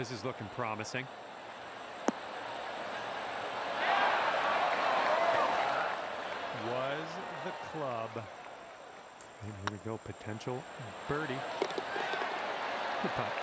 This is looking promising. Was the club. And here we go, potential birdie. Good putt.